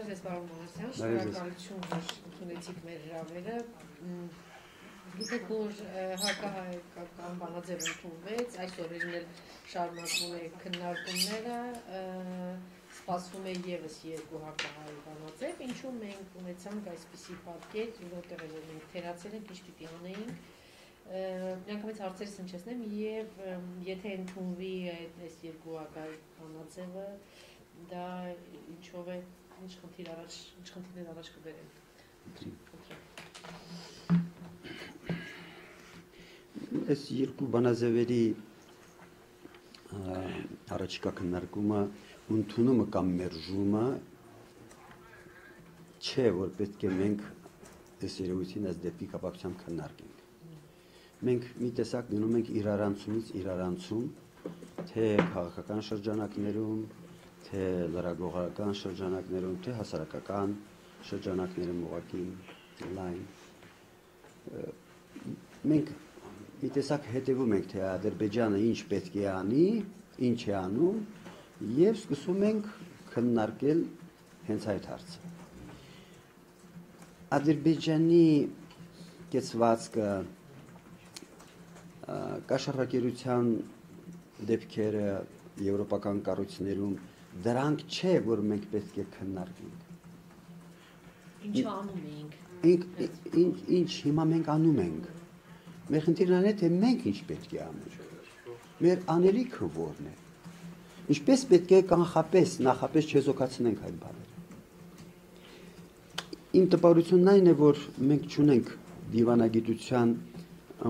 Բարև ձեզ, պարոն Մանասյան, շնորհակալություն, որ ընդունեցիք մեր հրավերը։ Գիտեք, որ հակահայկական բանաձև ընդունվեց, այս օրերին էլ շարունակվում է քննարկումները, սպասվում է եւս երկու հակահայ բանաձև, ինչու մենք ունեցանք այսպիսի պատկեր, որտեղ որ մենք թերացել ենք, ինչ պիտի անեինք միանգամից հարցերս հնչեցնեմ եւ եթե ընդունվի այս երկու հակահայ բանաձևը, դա ինչով է ինչ խնդիր առաջ ինչ խնդիրներ առաջ կբերեն Այս երկու բանաձևերի առաջիկա քննարկումը ընդունումը կամ մերժումը չէ որ պետք է մենք այս երևույթին այս դեպքի կապակցությամբ քննարկենք մենք մի տեսակ գնում ենք իրարանցումից իրարանցում թե քաղաքական շրջանակներում թե լրագողական շրջանակներում, թե հասարակական շրջանակներում ուղակի լայն մենք մի տեսակ հետևում ենք թե Ադրբեջանը ինչ պետք է անի, ինչ է անում եւ սկսում ենք քննարկել հենց այդ հարցը։ Ադրբեջանի կեցվածքը կաշառակերության դեպքերը եվրոպական կառույցներում դրանք չէ, որ մենք պետք է քննարկենք։ Ինչ անում ենք։ Ինչ ինչ հիմա մենք անում ենք։ Մեր խնդիրն է թե մենք ինչ պետք է անենք։ Մեր անելիքը ո՞րն է։ Ինչպես պետք է կանխապես, նախապես չեզոքացնենք այդ բաները։ Իմ տպավորությունն այն է, որ մենք ճունենք դիվանագիտության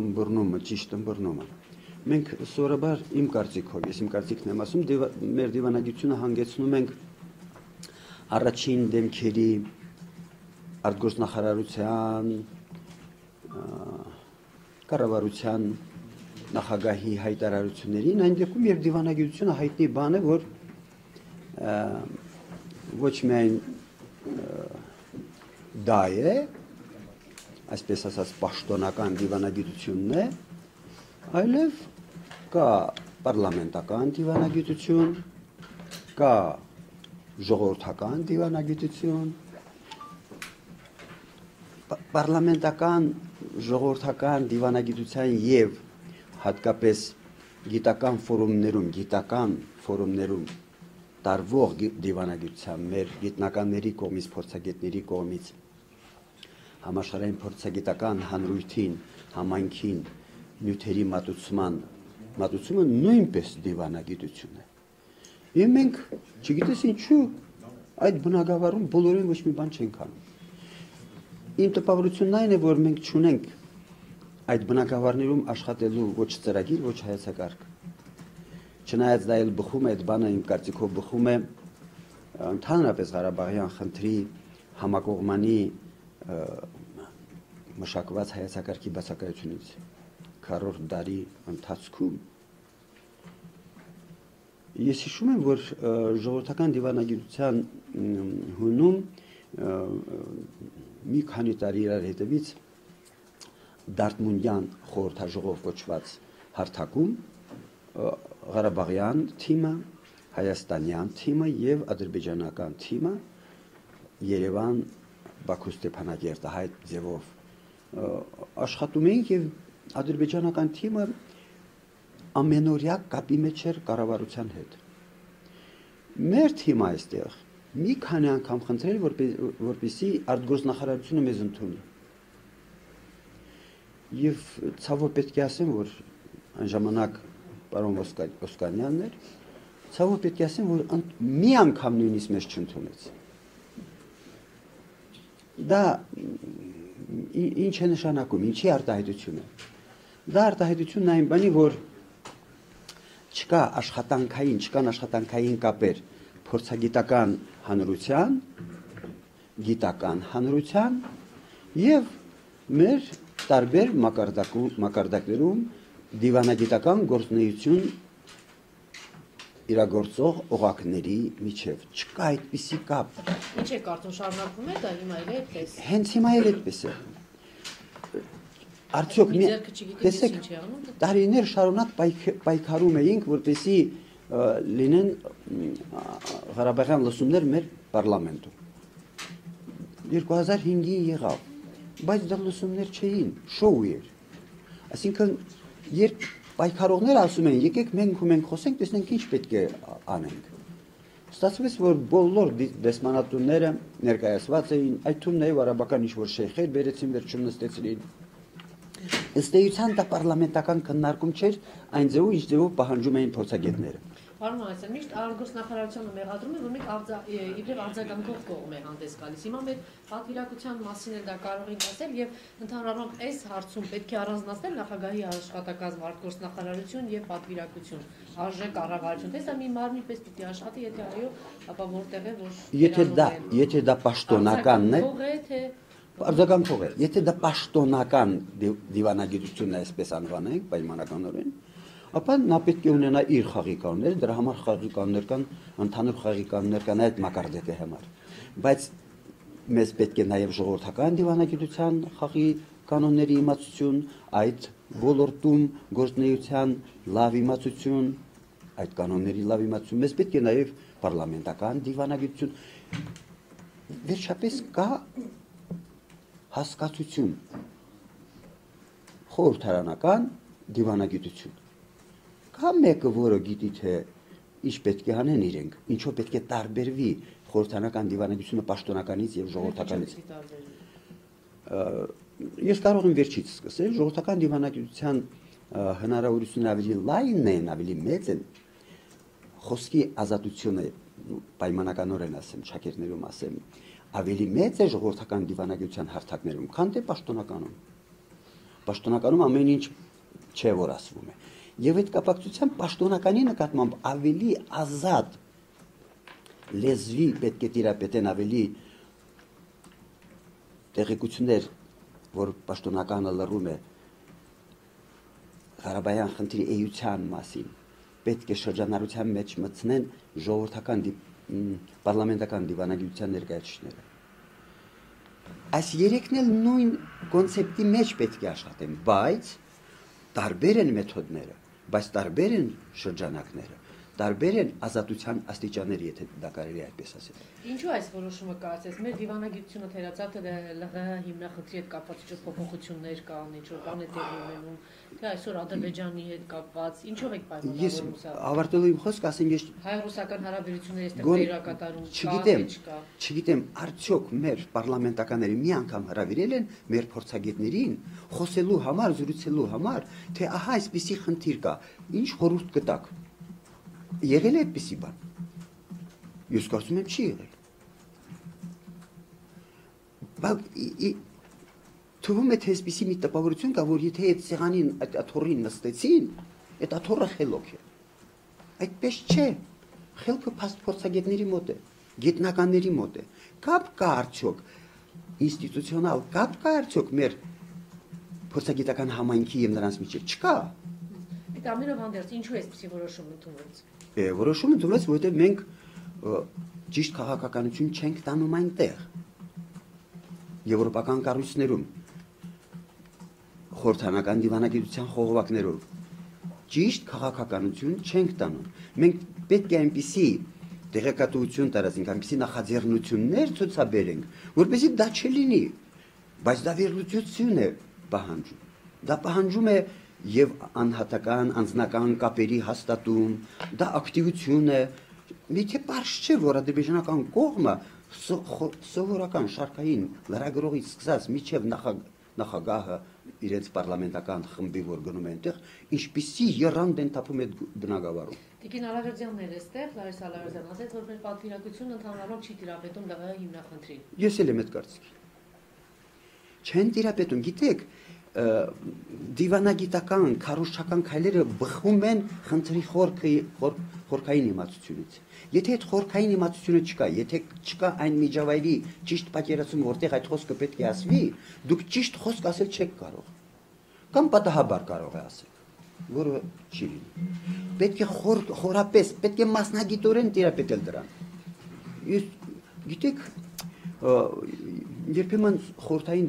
ըմբռնումը, ճիշտ ըմբռնումը մենք սովորաբար իմ կարծիքով, ես իմ կարծիքն եմ ասում, դիվ, մեր դիվանագիտությունը հանգեցնում ենք առաջին դեմքերի արտգործնախարարության կառավարության նախագահի հայտարարություններին, այն դեպքում երբ դիվանագիտությունը հայտնի բան է, որ ոչ միայն դա է, այսպես ասած պաշտոնական դիվանագիտությունն է, այլև կա պարլամենտական դիվանագիտություն, կա ժողովրդական դիվանագիտություն, պարլամենտական ժողովրդական դիվանագիտության եւ հատկապես գիտական ֆորումներում, գիտական ֆորումներում տարվող դիվանագիտության մեր գիտնականների կողմից, փորձագետների կողմից համաշխարհային փորձագիտական հանրույթին, համայնքին նյութերի մատուցման մատուցումը նույնպես դիվանագիտություն է։ Եվ մենք, չգիտես ինչու, այդ բնակավարում բոլորին ոչ մի բան չենք անում։ Իմ տպավորությունն այն է, որ մենք չունենք այդ բնակավարներում աշխատելու ոչ ծրագիր, ոչ հայեցակարգ։ Չնայած դա էլ բխում է, այդ բանը իմ կարծիքով բխում է ընդհանրապես Ղարաբաղյան խնդրի համակողմանի մշակված հայեցակարգի բացակայությունից 4-րդ դարի ընթացքում ես հիշում եմ, որ ժողովրդական դիվանագիտության հունում մի քանի տարի իրար հետևից Դարտմունդյան խորհրդաժողով կոչված հարթակում Ղարաբաղյան թիմը, Հայաստանյան թիմը եւ ադրբեջանական թիմը Երևան Բաքու Ստեփանագերտը հայտ ձևով աշխատում էին եւ ադրբեջանական թիմը ամենօրյա կապի մեջ էր կառավարության հետ։ Մեր թիմը այստեղ մի քանի անգամ խնդրել որպեսի արտգործնախարարությունը մեզ ընդունի։ Եվ ցավոք պետք է ասեմ, որ այն ժամանակ պարոն Օսկանյանն էր, ցավոք պետք է ասեմ, որ մի անգամ նույնիսկ մեզ չընդունեց։ Դա ինչ է նշանակում, ինչի արտահայտություն է։ Դա արտահայտությունն այն բանի, որ չկա աշխատանքային, չկան աշխատանքային կապեր. Փորձագիտական հանրության, գիտական հանրության եւ մեր տարբեր մակարդակներում դիվանագիտական գործունեություն իրագործող օղակների միջև չկա այդպիսի կապ։ Ինչ է կարծում շարունակվում է դա? Հիմա էլ այդպես։ Հենց հիմա էլ այդպես է արդյոք մի տեսեք տարիներ շարունակ պայքարում էինք որպեսի լինեն Ղարաբաղյան լսումներ մեր parlamentum 2005-ին եղավ, բայց դա լուսումներ չէին, շոու էր։ Այսինքն երբ պայքարողները ասում են, եկեք մենք ու մենք խոսենք, տեսնենք ինչ պետք է անենք։ Ստացվեց, որ բոլոր դեսմանատունները ներկայացված էին, այդ թվում նաև արաբական ինչ-որ շեյխեր բերեցին վերջում նստեցրին։ Ըստ էության դա պարլամենտական քննարկում չէր, այն ձևով, ինչ ձևով պահանջում էին փորձագետները։ Պարոն Մանասյան, միշտ արգոսնախարարությունը մեղադրում է, որ մենք արձա իբրև արձագանքող կողմ է հանդես գալիս։ Հիմա մեր պատվիրակության մասին էլ դա կարող ենք ասել եւ ընդհանրապես այս հարցում պետք է առանձնացնել նախագահի աշխատակազմ արգոսնախարարություն եւ պատվիրակություն, արժե կառավարություն։ Տեսա մի մարմնի պես պիտի աշխատի, եթե այո, ապա որտեղ է որ Եթե դա, եթե դա պաշտոնականն է, թե արձագանքող է։ Եթե դա պաշտոնական դիվանագիտությունն է, այսպես անվանենք, պայմանականորեն, ապա նա պետք է ունենա իր խաղի կանոնները, դրա համար խաղի կանոններ կան, ընդհանուր խաղի կանոններ կան այդ մակարդակի համար։ Բայց մեզ պետք է նաև ժողովրդական դիվանագիտության խաղի կանոնների իմացություն, այդ ոլորտում գործնեության լավ իմացություն, այդ կանոնների լավ իմացություն, մեզ պետք է նաև պարլամենտական դիվանագիտություն։ Վերջապես կա հասկացություն խորհրդարանական դիվանագիտություն Կա մեկը, որը գիտի թե ինչ պետք է անեն իրենք, ինչով պետք է տարբերվի խորհրդանական դիվանագիտությունը պաշտոնականից եւ ժողովրդականից։ Ես կարող եմ վերջից սկսել, ժողովրդական դիվանագիտության հնարավորությունը ավելի լայն են, ավելի մեծ են։ Խոսքի ազատությունը պայմանականորեն ասեմ, շակերտներում ասեմ, ավելի մեծ է ժողովրդական դիվանագիտության հարթակներում, քան թե պաշտոնականում։ Պաշտոնականում ամեն ինչ չէ որ ասվում է։ Եվ այդ կապակցությամբ պաշտոնականի նկատմամբ ավելի ազատ լեզվի պետք է տիրապետեն ավելի տեղեկություններ, որ պաշտոնականը լռում է Ղարաբաղյան խնդրի էության մասին, պետք է շրջանառության մեջ մտցնեն ժողովրդական պարլամենտական դիվանագիտության ներկայացուցիչները։ Այս երեքն էլ նույն կոնցեպտի մեջ պետք է աշխատեն, բայց տարբեր են մեթոդները բայց տարբեր են շրջանակները տարբեր են ազատության աստիճանները, եթե դա կարելի է այդպես ասել։ Ինչու այս որոշումը կարծես մեր դիվանագիտությունը թերացած է ԼՂՀ հիմնախնդրի հետ կապված ինչ փոփոխություններ կան, ինչ որ բան է տեղի ունենում, թե այսօր Ադրբեջանի հետ կապված, ինչով եք պայմանավորվում սա։ Ես ավարտելու իմ խոսքը ասեմ ես հայ-ռուսական հարաբերությունների այստեղ վերակատարում չգիտեմ, չգիտեմ, արդյոք մեր պարլամենտականները մի անգամ հրավիրել են մեր փորձագետներին խոսելու համար, զրուցելու համար, թե ահա այսպիսի խնդիր կա, ինչ խորհուրդ կտակ եղել է այդպիսի բան։ Ես կարծում եմ չի եղել։ Բայց թվում է թե այսպիսի մի տպավորություն կա, որ եթե այդ սեղանին այդ աթոռին նստեցին, այդ աթոռը խելոք է։ Այդպես չէ։ Խելքը փաստփորձագետների մոտ է, գիտնականների մոտ է։ Կապ կա արդյոք ինստիտուցիոնալ կապ կա արդյոք մեր փորձագիտական համայնքի եւ նրանց միջեւ չկա։ Այդ ամենով հանդերձ ինչու է այսպեսի որոշում ընդունված որոշում ընդունեց, որովհետև մենք ճիշտ քաղաքականություն չենք տանում այնտեղ։ Եվրոպական կառույցներում խորհրդանական դիվանագիտության խողովակներով ճիշտ քաղաքականություն չենք տանում։ Մենք պետք է այնպիսի տեղեկատվություն տարածենք, այնպիսի նախաձեռնություններ ցուցաբերենք, որպեսզի դա չլինի, բայց դա վերլուծություն է պահանջում։ Դա պահանջում է եւ անհատական անձնական կապերի հաստատում, դա ակտիվություն է։ Միթե པարզ չէ, որ ադրբեջանական կողմը սովորական շարքային լրագրողից սկսած միջև նախագահը իրենց պարլամենտական խմբի որ գնում է այնտեղ, ինչպիսի երանգ են տապում այդ բնակավարում։ Տիկին Ալավերդյանն էր այստեղ, Լարիսա Ալավերդյան ասաց, որ մեր պատվիրակությունը ընդհանրապես չի տիրապետում ԼՂՀ հիմնախնդրին։ Ես էլ եմ այդ կարծիքի։ Չեն տիրապետում, գիտեք, դիվանագիտական, քարոշչական քայլերը բխում են խնդրի խորքի խորքային իմացությունից։ Եթե այդ խորքային իմացությունը չկա, եթե չկա այն միջավայրի ճիշտ պատկերացում, որտեղ այդ խոսքը պետք է ասվի, դուք ճիշտ խոսք ասել չեք կարող։ Կամ պատահաբար կարող է ասել, որը չի լինի։ Պետք է խոր խորապես, պետք է մասնագիտորեն տիրապետել դրան։ Ես գիտեք, երբեմն խորթային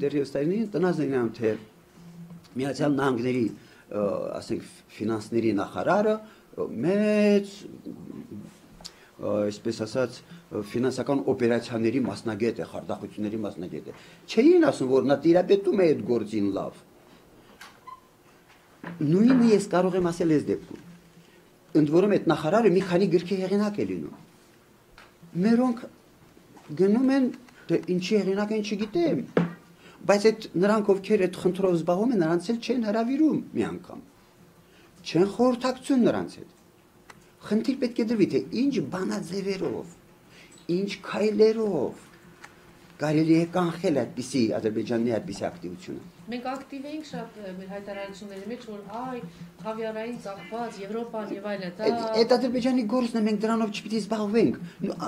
տնած ունենամ թե Միացյալ Նահանգների ասենք ֆինանսների նախարարը մեծ այսպես ասած ֆինանսական օպերացիաների մասնագետ է, խարդախությունների մասնագետ է։ Չէին ասում, որ նա տիրապետում է այդ գործին լավ։ Նույնը ես կարող եմ ասել այս դեպքում։ Ընդ որում այդ նախարարը մի քանի գրքի հեղինակ է լինում։ Մերոնք գնում են դե ինչի հեղինակ են չգիտեմ, բայց այդ նրանք ովքեր այդ խնդրով զբաղվում են, նրանց էլ չեն հravirում մի անգամ։ Չեն խորհրդակցում նրանց հետ։ Խնդիր պետք է դրվի, թե ինչ բանաձևերով, ինչ քայլերով կարելի է կանխել այդպիսի ադրբեջանի այդպիսի ակտիվությունը։ Մենք ակտիվ էինք շատ մեր հայտարարությունների մեջ, որ այ խավիարային ծախված Եվրոպան եւ այլն դա Այդ ադրբեջանի գործն է, մենք դրանով չպիտի զբաղվենք։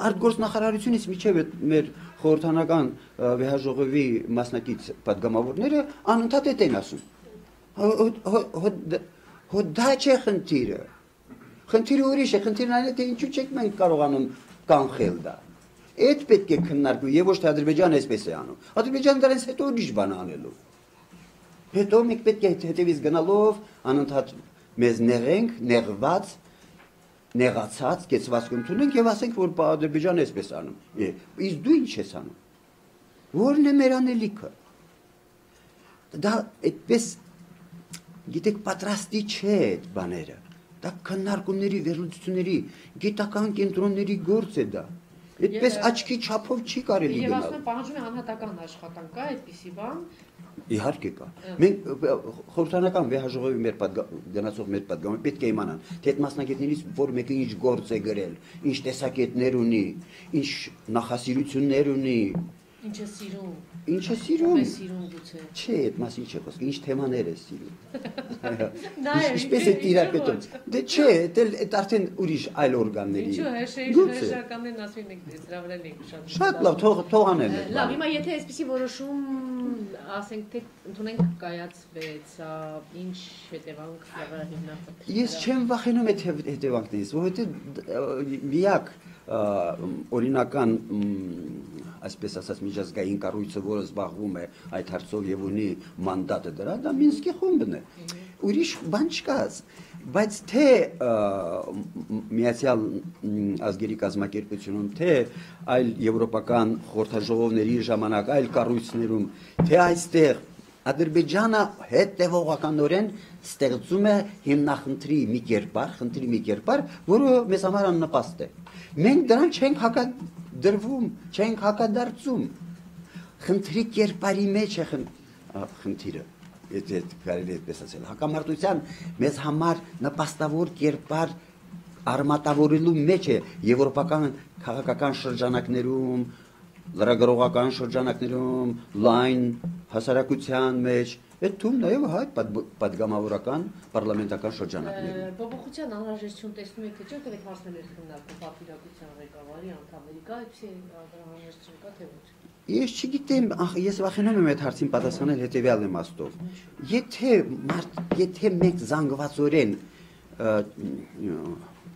Արտգործնախարարությունից միջև մեր խորհրդանական վեհաժողովի մասնակից падգամավորները անընդհատ էտ են ասում։ Հո դա չէ խնդիրը։ Խնդիրը ուրիշ է, խնդիրն այն է, թե ինչու չեք մենք կարողանում կանխել դա։ Այդ պետք է քննարկվի եւ ոչ թե Ադրբեջանը այսպես է անում։ Ադրբեջանը դրանից հետո ուրիշ բան անելու։ Հետո մենք պետք է հետևից գնալով անընդհատ մեզ նեղենք, նեղված, նեղացած, կեցված կընդունենք եւ ասենք, որ Ադրբեջանը այսպես անում։ Իսկ դու ինչ ես անում։ Որն է մեր անելիքը։ Դա այդպես գիտեք պատրաստի չէ այդ բաները։ Դա քննարկումների, վերլուծությունների, գիտական կենտրոնների գործ է դա։ Այդպես աչքի չափով չի կարելի գնալ։ Եվ ասում պահանջում է անհատական աշխատանք, կա այդպիսի բան։ Իհարկե կա։ Մենք խորհրդանական վեհաժողովի մեր գնացող մեր պատգամը պետք է իմանան, թե այդ մասնագետներից որ մեկը ինչ գործ է գրել, ինչ տեսակետներ ունի, ինչ նախասիրություններ ունի, ինչ է սիրում ինչ է սիրում։ Է սիրում գուցե։ Չէ, այդ մասին չէ խոսքը, ինչ թեմաներ է սիրում։ Դա է, Ինչպես է ոչ։ Դե չէ, դա այդ արդեն ուրիշ այլ օրգանների։ Ինչու հրշականներն ասում ենք դրա վրա ենք շատ։ Շատ լավ, թող թող անեն։ այդ Լավ, հիմա եթե այսպեսի որոշում ասենք թե ընդունենք կայացվեց, ինչ հետևանք եղա հիմնախնդիրը։ Ես չեմ վախենում այդ հետ- հետևանքներից, որովհետեւ միակ օրինական այսպես ասած միջազգային կառույցը, որը զբաղվում է այդ հարցով եւ ունի մանդատը դրա, դա Մինսկի խումբն է։ Ուրիշ բան չկա, բայց թե միացյալ ազգերի կազմակերպությունում, թե այլ եվրոպական խորհրդաժողովների ժամանակ, այլ կառույցներում, թե այստեղ Ադրբեջանը հետևողականորեն ստեղծում է հիմնախնդրի մի կերպար, խնդրի մի կերպար, որը մեզ համար աննպաստ է։ Մենք դրան չենք հակադրվում, չենք հակադարձում։ Խնդրի կերպարի մեջ է խնդիրը։ Եթե կարելի այդպես ասել, հակամարտության մեզ համար նպաստավոր կերպար արմատավորելու մեջ է եվրոպական քաղաքական շրջանակներում, լրագրողական շրջանակներում, լայն հասարակության մեջ, այդ թվում նաև հայ պատգամավորական պարլամենտական շրջանակներում։ Բողոքության անհրաժեշտություն տեսնում եք չէ, դեռ հասնել եք քննարկում պատվիրակության ղեկավարի անդամների կա, այդպեսի անհրաժեշտություն կա թե ոչ։ Ես չգիտեմ, ես վախենում եմ այդ հարցին պատասխանել հետեւյալ իմաստով։ Եթե եթե մենք զանգվածորեն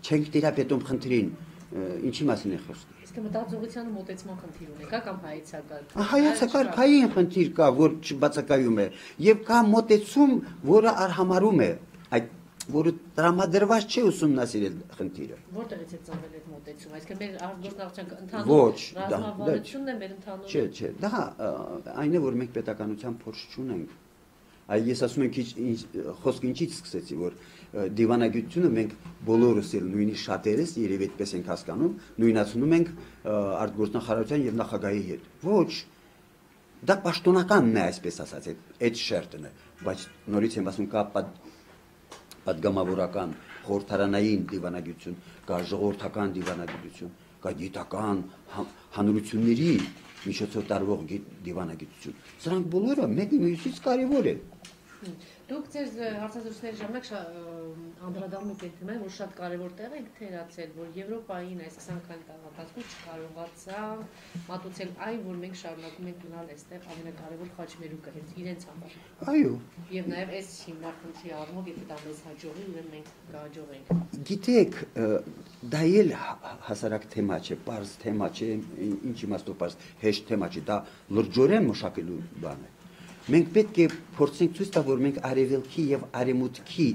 չենք տիրապետում խնդրին, ինչի մասին է խոսքը։ Իսկ մտածողության մոտեցման խնդիր ունեք, կամ հայեցակարգ։ Հայացակարգային խնդիր կա, որ չբացակայում է, եւ կա մոտեցում, որը արհամարում է այդ որը տրամադրված չէ ուսումնասիրել խնդիրը։ Որտեղից է ծնվել այդ մոտեցումը։ Այսինքն մեր արտգործնախության ընդհանուր ռազմավարությունն է մեր ընդհանուր Չէ, չէ, դա այն է, որ մենք պետականության փորձ չունենք։ Այ ես ասում եմ, ինչ խոսքը ինչից սկսեցի, որ դիվանագիտությունը մենք բոլորս էլ նույնիսկ շատերս երևի այդպես ենք հասկանում, նույնացնում ենք արտգործնախարարության եւ նախագահի հետ։ Ոչ, դա պաշտոնականն է, այսպես ասած, այդ այդ շերտն է, բայց նորից եմ ասում կա պատ, պատգամավորական խորհրդարանային դիվանագիտություն, կա ժողովրդական դիվանագիտություն, կա գիտական հա- հանրությունների միջոցով տարվող գի- դիվանագիտություն։ Սրանք բոլորը մեկը մյուսից կարևոր են։ Դուք ձեր հարցազրույցների ժամանակ անդրադառնում եք թեմային, որ շատ կարևոր տեղ եք թերացել, որ Եվրոպային այս 20 քանի տարվա ընթացքում չկարողացան մատուցել այն, որ մենք շարունակում ենք գնալ այստեղ ամենակարևոր խաչմերուկը հենց իրենց համար։ Այո, Եվ նաև այս հիմնախնդրի առումով, եթե դա մեզ հաջողի, ուրեմն մենք կհաջողենք։ գիտեք, դա էլ հասարակ թեմա չէ, པարզ թեմա չէ, ին- ինչ իմաստով པարզ, հեշտ թեմա չէ, դա լրջորեն մշակելու բան է։ Մենք պետք է փորձենք ցույց տալ, որ մենք արևելքի եւ արևմուտքի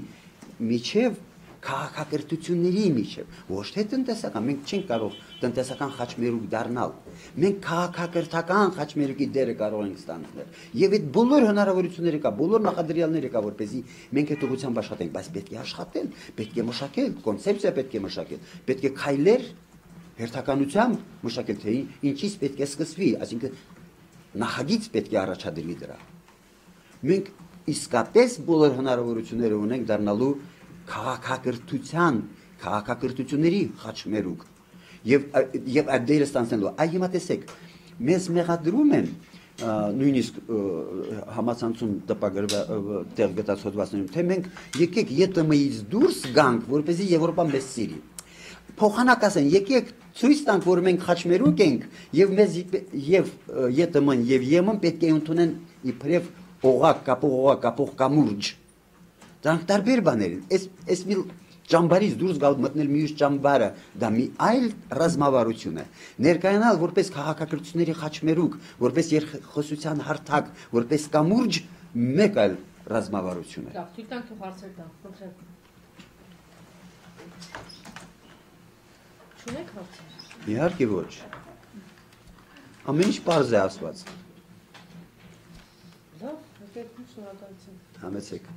միջև քաղաքակրթությունների միջև, ոչ թե տնտեսական, մենք չենք կարող տնտեսական խաչմերուկ դառնալ։ Մենք քաղաքակրթական խաչմերուկի դերը կարող ենք ստանալ։ Եվ այդ բոլոր հնարավորությունները կա, բոլոր նախադրյալները կա, որպեսզի մենք այդ ուղղությամբ աշխատենք, բայց պետք է աշխատել, պետք է մշակել, կոնցեպցիա պետք է մշակել, պետք է քայլեր հերթականությամբ մշակել, թե ինչից պետք է սկսվի, այսինքն նախագիծ պետք է առաջադրվի դրա։ Մենք իսկապես բոլոր հնարավորությունները ունենք դառնալու քաղաքակրթության, քաղաքակրթությունների խաչմերուկ եւ եւ այդ դերը ստանցնելու։ Այ հիմա տեսեք, մեզ մեղադրում են նույնիսկ համացանցում տպագրված տեղ գտած հոդվածներում, թե մենք եկեք ԵՏՄ-ից դուրս գանք, որպեսզի Եվրոպան մեզ սիրի։ Փոխանակ ասեն, եկեք ցույց տանք, որ մենք խաչմերուկ ենք եւ մեզ եւ ԵՏՄ-ն եւ ԵՄ-ն պետք է ընդունեն իբրև օղակ, կապող օղակ, կապող կամուրջ։ Դրանք տարբեր բաներ են։ Այս այս մի ճամբարից դուրս գալ մտնել մյուս ճամբարը, դա մի այլ ռազմավարություն է։ Ներկայանալ որպես քաղաքակրթությունների խաչմերուկ, որպես երկխոսության հարթակ, որպես կամուրջ մեկ այլ ռազմավարություն է։ Լավ, թույլ տանք թող հարցեր տան, խնդրեմ։ Չունեք հարցեր։ Իհարկե ոչ։ Ամեն ինչ པարզ է ասված։ Համեցեք։